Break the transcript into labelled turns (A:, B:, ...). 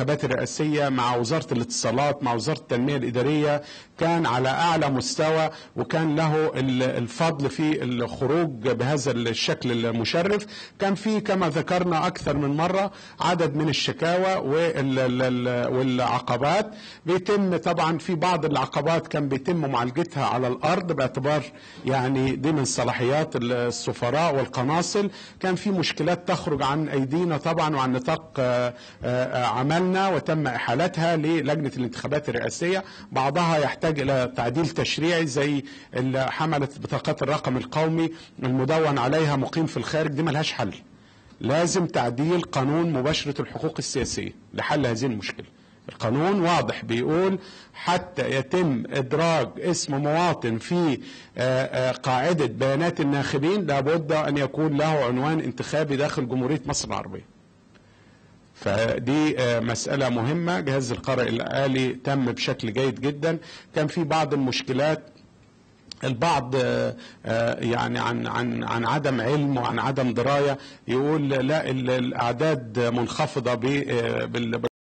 A: الانتخابات الرئاسية مع وزارة الاتصالات مع وزارة التنمية الإدارية كان على أعلى مستوى وكان له الفضل في الخروج بهذا الشكل المشرف. كان في كما ذكرنا أكثر من مرة عدد من الشكاوى والعقبات. بيتم طبعا في بعض العقبات كان بيتم معالجتها على الأرض باعتبار يعني دي من صلاحيات السفراء والقناصل. كان في مشكلات تخرج عن أيدينا طبعا وعن نطاق عمل عملنا وتم إحالتها للجنة الانتخابات الرئاسية. بعضها يحتاج إلى تعديل تشريعي زي حملة بطاقات الرقم القومي المدون عليها مقيم في الخارج. دي ملهاش حل. لازم تعديل قانون مباشرة الحقوق السياسية لحل هذه المشكلة. القانون واضح بيقول حتى يتم إدراج اسم مواطن في قاعدة بيانات الناخبين لابد أن يكون له عنوان انتخابي داخل جمهورية مصر العربية. فدي مسألة مهمة. جهاز القرء الآلي تم بشكل جيد جدا. كان في بعض المشكلات البعض يعني عن عن عن عدم علم وعن عدم دراية يقول لا الأعداد منخفضة